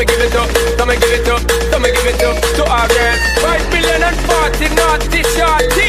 me give it up, so me give it up, so me give it up to our girls. Five million and forty naughty shorty.